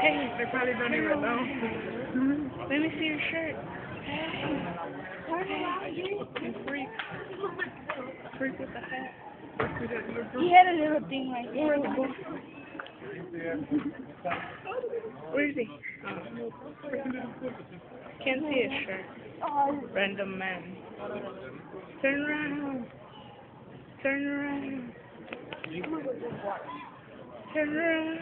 Hey, they probably don't even know. Mm-hmm. Let me see your shirt. Hey. You freak. Freak with the hat. He had a little thing right there. Where's? Where is he? Can't see his shirt. Oh, Random man. Turn around. Turn around. Turn around.